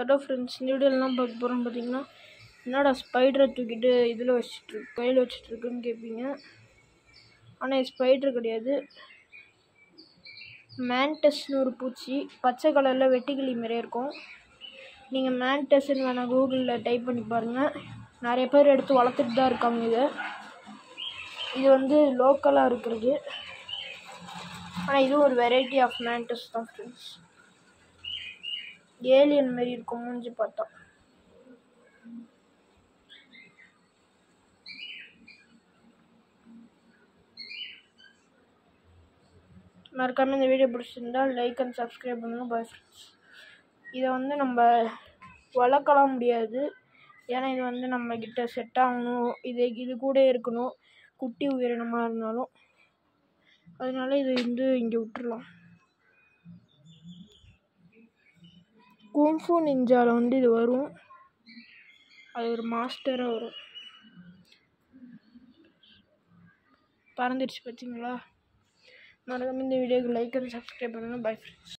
Hello friends இந்த வீடியோலாம் பார்க்க போகிறோம் பார்த்தீங்கன்னா என்னடா ஸ்பைடரை தூக்கிட்டு இதில் வச்சுட்டு கையில் வச்சுட்ருக்குன்னு கேட்பீங்க ஆனால் ஸ்பைடர் கிடையாது. மேன்டஸ்னு ஒரு பூச்சி பச்சை கலரில் வெட்டுக்கிளி மாதிரியே இருக்கும். நீங்கள் மேன்டஸ்ன்னு வேணால் கூகுளில் டைப் பண்ணி பாருங்கள் நிறைய பேர் எடுத்து வளர்த்துட்டு தான் இருக்காங்க இதை. இது வந்து லோக்கலாக இருக்கிறது. ஆனால் இதுவும் ஒரு வெரைட்டி ஆஃப் மேன்டஸ் தான் ஃப்ரெண்ட்ஸ் ஏலியன் மாரி இருக்கும் மூஞ்சி பார்த்தா. மறக்காமல் இந்த வீடியோ பிடிச்சிருந்தா லைக் அண்ட் சப்ஸ்கிரைப் பண்ணணும் பாய் ஃப்ரெண்ட்ஸ் இதை வந்து நம்ம வளர்க்கலாம் முடியாது. ஏன்னா இது வந்து நம்ம கிட்ட செட் ஆகணும். இது இது கூட இருக்கணும். குட்டி உயிரினமாக இருந்தாலும். அதனால இது வந்து இங்கே விட்டுறலாம். குங்ஃபு நிஞ்சாவில் வந்து இது வரும். அது ஒரு மாஸ்டராக வரும். பறந்துடுச்சு பார்த்தீங்களா மறக்காம இந்த வீடியோக்கு லைக் அண்ட் சப்ஸ்கிரைப் பண்ணுங்கள் பை ஃப்ரெண்ட்ஸ்